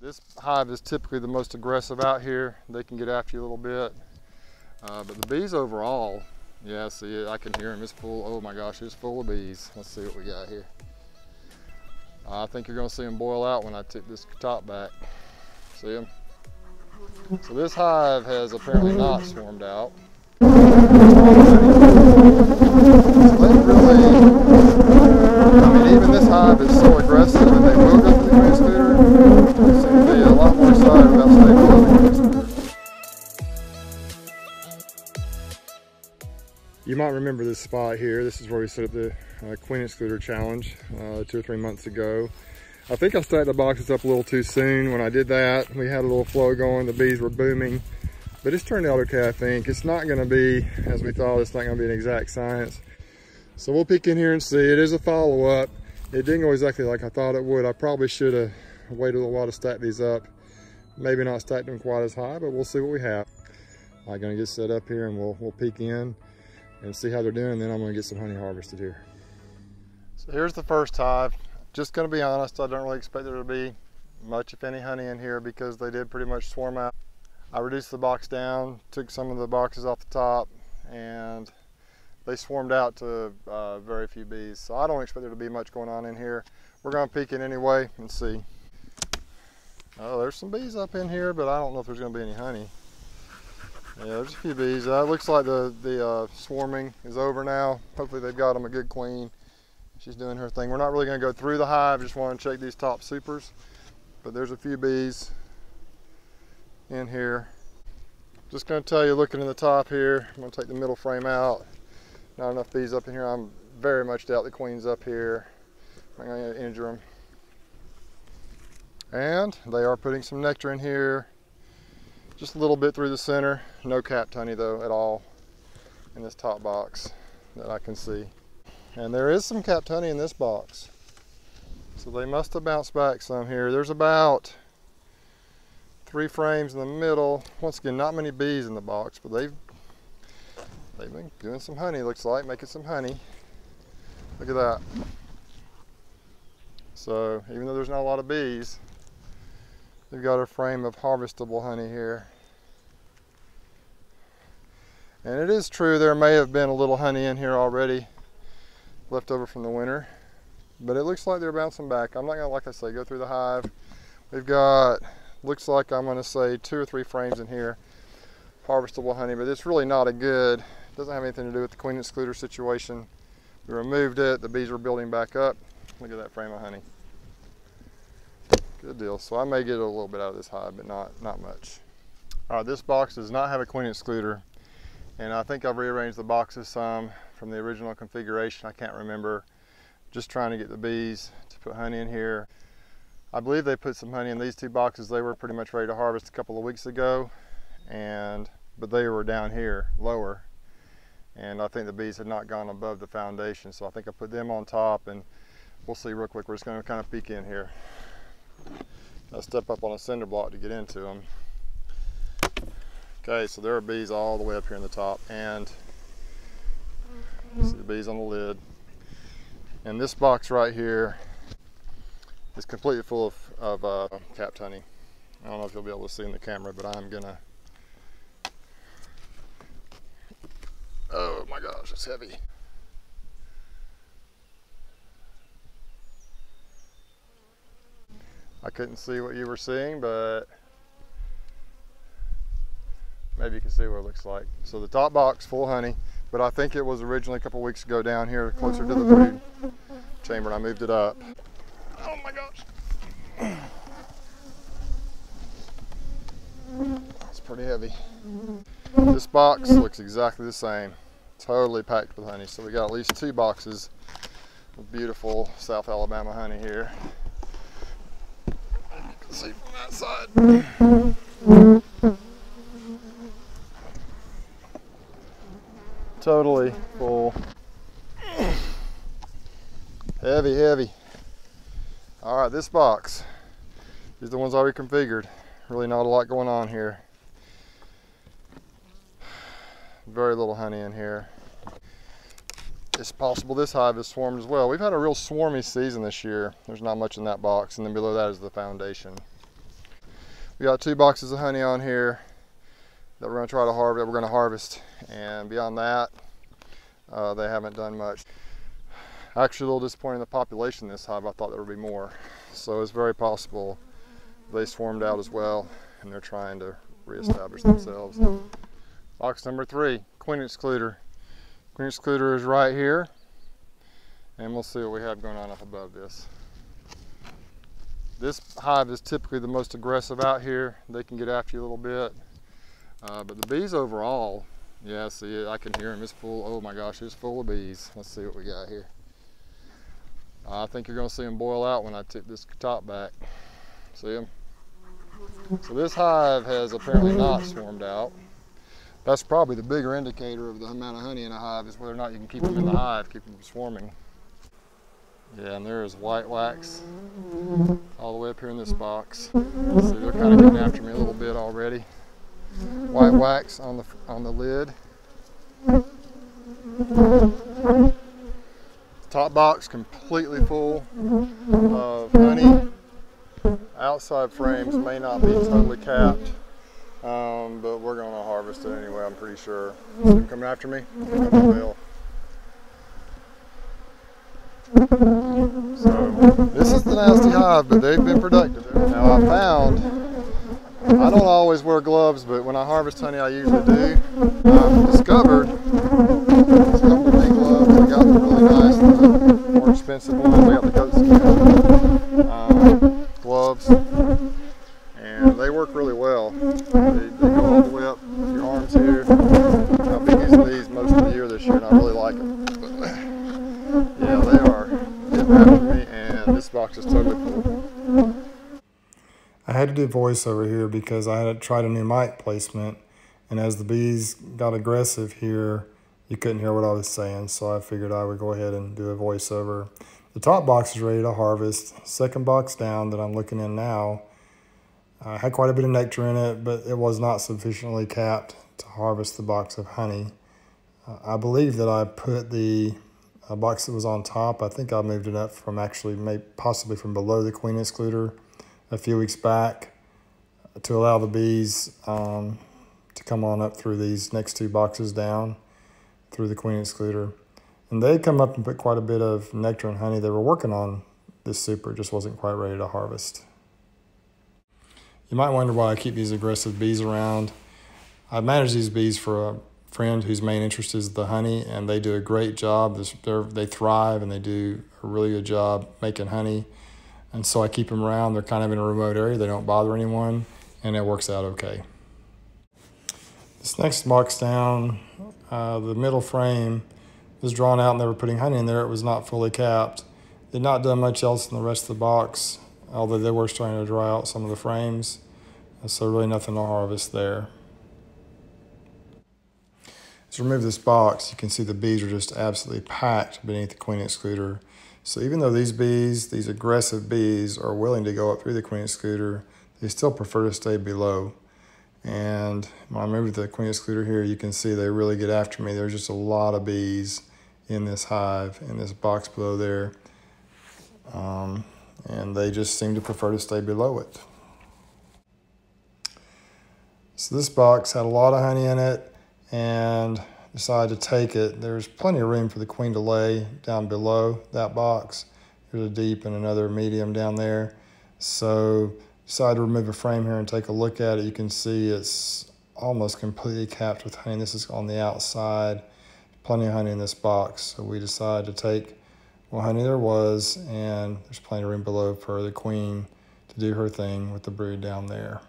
This hive is typically the most aggressive out here. They can get after you a little bit. Uh, but the bees overall, yeah, see, I can hear them. It's full, oh my gosh, it's full of bees. Let's see what we got here. I think you're gonna see them boil out when I tip this top back. See them? So this hive has apparently not swarmed out. So really, I mean, even this hive is so aggressive and they will go this spot here. This is where we set up the uh, queen excluder challenge uh, two or three months ago. I think I stacked the boxes up a little too soon. When I did that, we had a little flow going. The bees were booming, but it's turned out okay, I think. It's not gonna be, as we thought, it's not gonna be an exact science. So we'll peek in here and see. It is a follow-up. It didn't go exactly like I thought it would. I probably should have waited a little while to stack these up. Maybe not stacked them quite as high, but we'll see what we have. I'm gonna get set up here and we'll, we'll peek in and see how they're doing. Then I'm gonna get some honey harvested here. So here's the first hive just going to be honest, I don't really expect there to be much, if any, honey in here because they did pretty much swarm out. I reduced the box down, took some of the boxes off the top, and they swarmed out to uh, very few bees. So I don't expect there to be much going on in here. We're going to peek in anyway and see. Oh, there's some bees up in here, but I don't know if there's to be any honey. Yeah, there's a few bees. Uh, it looks like the, the uh, swarming is over now. Hopefully they've got them a good queen she's doing her thing. We're not really going to go through the hive, just want to check these top supers. But there's a few bees in here. Just going to tell you, looking in the top here, I'm going to take the middle frame out. Not enough bees up in here. I'm very much doubt the queen's up here. I'm to injure them. And they are putting some nectar in here. Just a little bit through the center. No capped honey though at all in this top box that I can see. And there is some capped honey in this box. So they must have bounced back some here. There's about three frames in the middle. Once again, not many bees in the box, but they've they've been doing some honey, looks like, making some honey. Look at that. So even though there's not a lot of bees, they've got a frame of harvestable honey here. And it is true there may have been a little honey in here already left over from the winter. But it looks like they're bouncing back. I'm not gonna, like I say, go through the hive. We've got, looks like I'm gonna say two or three frames in here, harvestable honey, but it's really not a good, doesn't have anything to do with the queen excluder situation. We removed it, the bees were building back up. Look at that frame of honey. Good deal. So I may get a little bit out of this hive, but not, not much. All right, this box does not have a queen excluder. And I think I've rearranged the boxes some from the original configuration. I can't remember. Just trying to get the bees to put honey in here. I believe they put some honey in these two boxes. They were pretty much ready to harvest a couple of weeks ago. and But they were down here, lower. And I think the bees had not gone above the foundation. So I think I put them on top and we'll see real quick. We're just gonna kind of peek in here. I step up on a cinder block to get into them. Okay, so there are bees all the way up here in the top and see the bees on the lid. And this box right here is completely full of, of uh, capped honey. I don't know if you'll be able to see in the camera, but I'm gonna, oh my gosh, it's heavy. I couldn't see what you were seeing, but maybe you can see what it looks like. So the top box full honey, but I think it was originally a couple weeks ago down here closer to the brood chamber and I moved it up. Oh my gosh. It's pretty heavy. This box looks exactly the same. Totally packed with honey. So we got at least two boxes of beautiful South Alabama honey here. You can see from that side. Totally full. Heavy, heavy. All right, this box. These are the ones already configured. Really not a lot going on here. Very little honey in here. It's possible this hive is swarmed as well. We've had a real swarmy season this year. There's not much in that box, and then below that is the foundation. We got two boxes of honey on here that we're gonna try to harvest, that we're gonna harvest. And beyond that, uh, they haven't done much. Actually, a little disappointed in the population this hive. I thought there would be more. So it's very possible they swarmed out as well and they're trying to reestablish themselves. Box number three, queen excluder. Queen excluder is right here. And we'll see what we have going on up above this. This hive is typically the most aggressive out here. They can get after you a little bit. Uh, but the bees overall, yeah, see I can hear them. It's full, oh my gosh, it's full of bees. Let's see what we got here. I think you're gonna see them boil out when I tip this top back. See them? So this hive has apparently not swarmed out. That's probably the bigger indicator of the amount of honey in a hive is whether or not you can keep them in the hive, keep them from swarming. Yeah, and there is white wax all the way up here in this box. See, they're kind of getting after me a little bit already. White wax on the on the lid. Top box completely full of honey. Outside frames may not be totally capped, um, but we're going to harvest it anyway, I'm pretty sure. Them coming after me? So this is the nasty hive, but they've been productive. Now I found, I don't always wear gloves, but when I harvest honey, I usually do. I've discovered these couple big gloves. I got the really nice, the more expensive ones. I got the goat skin um, gloves, and they work really well. They, they go all the way up your arms here. I've been using these most of the year this year, and I really like them. But, yeah, they are getting after me, and this box is totally full. Do voiceover here because I had tried a new mic placement, and as the bees got aggressive here, you couldn't hear what I was saying, so I figured I would go ahead and do a voiceover. The top box is ready to harvest. Second box down that I'm looking in now uh, had quite a bit of nectar in it, but it was not sufficiently capped to harvest the box of honey. Uh, I believe that I put the uh, box that was on top, I think I moved it up from actually, maybe possibly from below the queen excluder a few weeks back to allow the bees um, to come on up through these next two boxes down through the queen excluder. And they come up and put quite a bit of nectar and honey. They were working on this super, just wasn't quite ready to harvest. You might wonder why I keep these aggressive bees around. I manage these bees for a friend whose main interest is the honey, and they do a great job. They're, they thrive and they do a really good job making honey. And so I keep them around. They're kind of in a remote area. They don't bother anyone, and it works out okay. This next box down, uh, the middle frame was drawn out and they were putting honey in there. It was not fully capped. They'd not done much else in the rest of the box, although they were starting to dry out some of the frames. So really nothing to harvest there. To remove this box, you can see the bees are just absolutely packed beneath the queen excluder. So even though these bees, these aggressive bees, are willing to go up through the queen excluder, they still prefer to stay below. And when I move the queen excluder here, you can see they really get after me. There's just a lot of bees in this hive, in this box below there. Um, and they just seem to prefer to stay below it. So this box had a lot of honey in it and decided to take it. There's plenty of room for the queen to lay down below that box. There's a deep and another medium down there. So decided to remove a frame here and take a look at it. You can see it's almost completely capped with honey. This is on the outside. Plenty of honey in this box. So we decided to take what honey there was and there's plenty of room below for the queen to do her thing with the brood down there.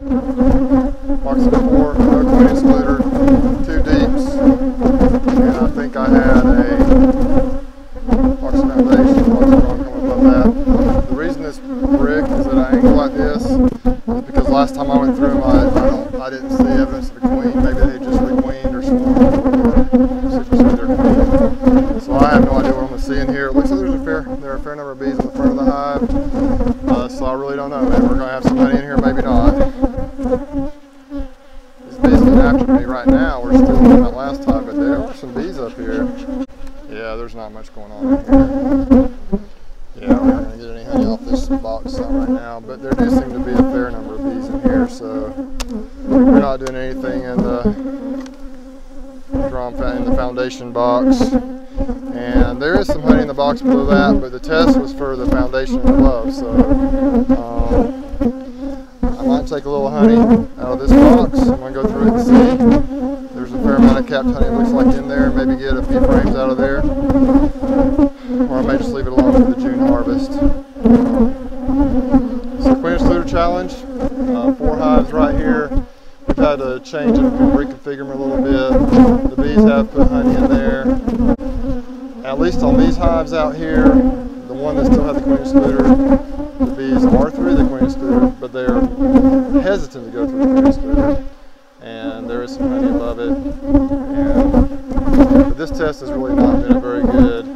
Box four, no two deeps, and I think I had a box foundation, box coming above that. The reason this brick is at an angle like this because last time I went through them, I, I, I didn't see evidence of a queen. Maybe they just requeened or superseded. So I have no idea what I'm going to see in here. It looks like there's a fair, there are a fair number of bees in the front of the hive. Uh, so I really don't know. Maybe we're going to have some honey in here, maybe not. These bees getting after me right now. We're still doing that last time, but there are some bees up here. Yeah, there's not much going on in here. Yeah, we're not going to get any honey off this box right now, but there do seem to be a fair number of bees in here, so we're not doing anything in the drum in the foundation box. And there is some honey in the box below that, but the test was for the foundation above, so um, I might take a little honey out of this box. I'm going to go through it and see. There's a fair amount of capped honey, it looks like, in there. Maybe get a few frames out of there. Or I may just leave it alone for the June harvest. Queen Excluder Challenge, uh, four hives right here. We've had to change them, reconfigure them a little bit. The bees have put honey in there. At least on these hives out here, the one that still had the Queen Excluder, the bees are through the Queen Excluder, but they're hesitant to go through the Queen Excluder. And there is some honey above it. And, this test has really not been a very good,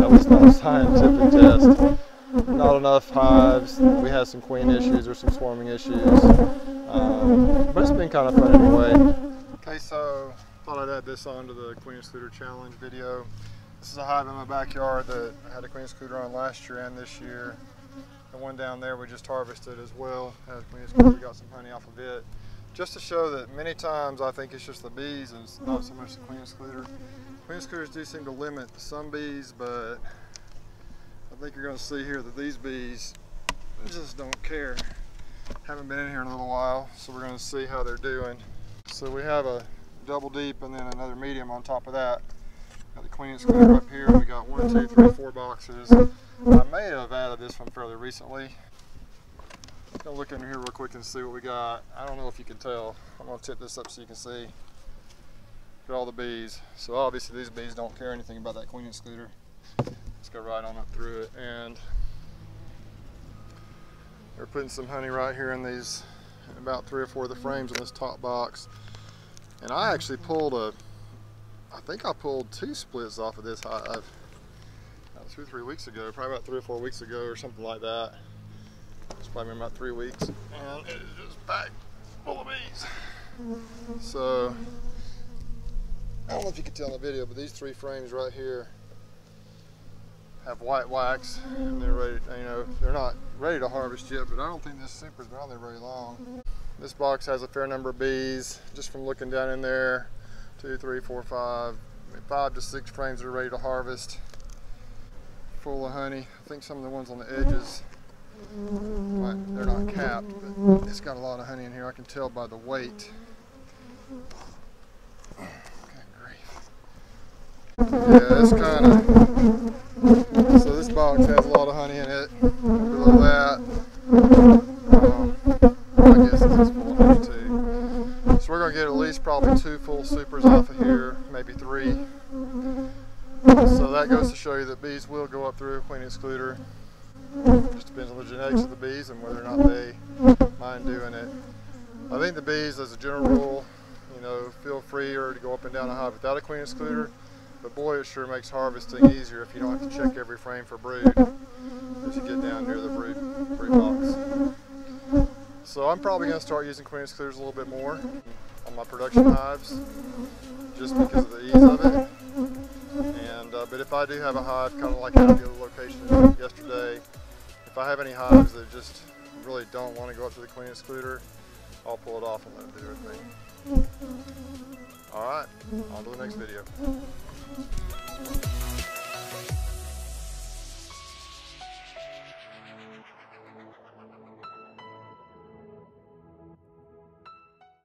at least not a scientific test not enough hives. We had some queen issues or some swarming issues. Um, but it's been kind of fun anyway. Okay, so thought I'd add this on to the Queen Excluder Challenge video. This is a hive in my backyard that I had a Queen Excluder on last year and this year. The one down there we just harvested as well. Had a Queen got some honey off of it. Just to show that many times I think it's just the bees and not so much the Queen Excluder. Queen Excluders do seem to limit some bees, but I think you're going to see here that these bees just don't care. Haven't been in here in a little while, so we're going to see how they're doing. So we have a double deep and then another medium on top of that. Got the queen excluder up here. We got one, two, three, four boxes. I may have added this one fairly recently. Gonna look in here real quick and see what we got. I don't know if you can tell. I'm gonna tip this up so you can see. Got all the bees. So obviously these bees don't care anything about that queen excluder. Go right on up through it. And they're putting some honey right here in these, about three or four of the frames in this top box. And I actually pulled a, I think I pulled two splits off of this hive uh, two or three weeks ago, probably about three or four weeks ago or something like that. It's probably been about three weeks. And it is just packed full of bees. So, I don't know if you can tell in the video, but these three frames right here have white wax and they're ready, you know, they're not ready to harvest yet, but I don't think this super's been on there very long. This box has a fair number of bees, just from looking down in there, two, three, four, five, five to six frames are ready to harvest, full of honey. I think some of the ones on the edges, they're not capped, but it's got a lot of honey in here. I can tell by the weight. Yeah, it's kind of so this box has a lot of honey in it. Below that, um, I guess this is full. So we're going to get at least probably two full supers off of here, maybe three. So that goes to show you that bees will go up through a queen excluder. Just depends on the genetics of the bees and whether or not they mind doing it. I think the bees, as a general rule, you know, feel freer to go up and down a hive without a queen excluder. But boy, it sure makes harvesting easier if you don't have to check every frame for brood as you get down near the brood, brood box. So I'm probably going to start using queen excluders a little bit more on my production hives just because of the ease of it. And uh, But if I do have a hive, kind of like I had the other location yesterday, if I have any hives that just really don't want to go up to the queen excluder, I'll pull it off and let it do their thing. Alright, on to the next video. Música